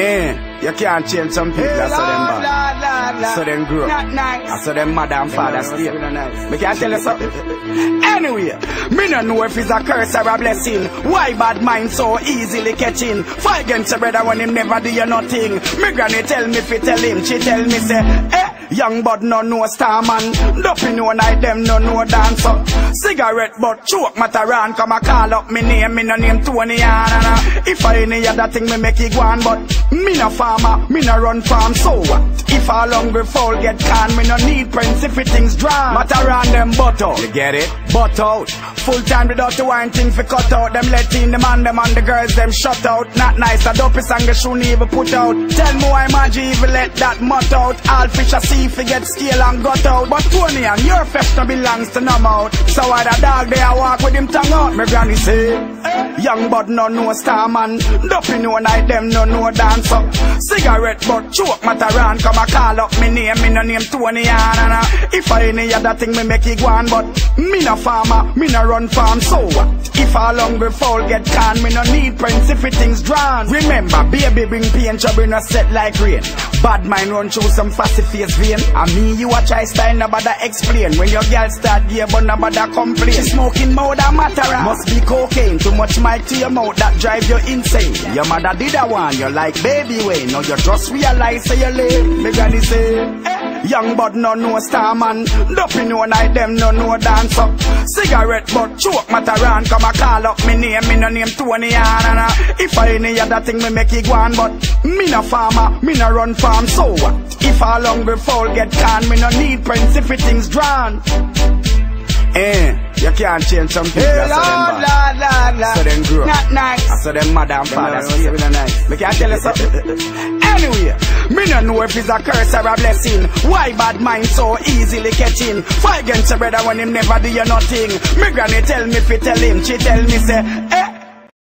Eh, you can't change some people, that's how them bad. So them grow. Not nice. That's how them mother and father stay. Me can't tell you something. Anyway, me no know if it's a curse or a blessing. Why bad mind so easily catching? Fight against your brother when him never do you nothing. Me granny tell me fi tell him, she tell me say, eh, young bud no know star man. Dopey no night them no know dancer. Cigarette but choke Matterhorn come a call up me name, me no name Tony Anana. Uh, if I any other thing me make it go on, but me no farmer, me no run farm, so what? If all hungry fowl get can, me no need prince if it things drawn. Matterhorn them butt out. You get it? Butt out. Full time without the wine thing fi cut out. Them let in the man, them and the girls, them shut out. Not nice, a dopey song they shouldn't even put out. Tell me why Maggie even let that mutt out. All fish a sea fi get scale and gut out. But Tony and your flesh no belongs to no mouth. So why the dog they a walk with him tongue out? Me granny say, young bud no know star man. Dopey no night them no know dance up. Cigarette but choke Matterhorn come a call up me name, me no name Tony Anana. If I any other thing me make it go on, but me no farmer, me no run farm, so? If all hungry fowl get can, me no need prince if it things drawn. Remember, baby bring pain, trouble no set like rain. Bad mind run through some fussy face vein. And me, you a try style, nobody explain. When your girl start gear, but nobody complain. She smoking more than matter. Must be cocaine, too much mic to your mouth that drive you insane. Your mother did a one, you're like baby way. Now you just realize say you late. Me granny say, eh, young bud no know star man. Dopey no night them no no dance up. Cigarette but choke Matterhorn come a call up me name, me no name Tony Anana. If I any other thing me make it go on, but me no farmer, me no run farm, so what? If all before get can, me no need prince if it things drawn. Eh, you can't change some people, Hey, that's how them Lord, bad. Lord, Lord, Lord. So them grow. Not nice. So them mother and father stay. Me can't tell you something. Anyway, me no know if it's a curse or a blessing. Why bad mind so easily catching? Fight against your brother when him never do you nothing. Me granny tell me fi tell him, she tell me say, eh,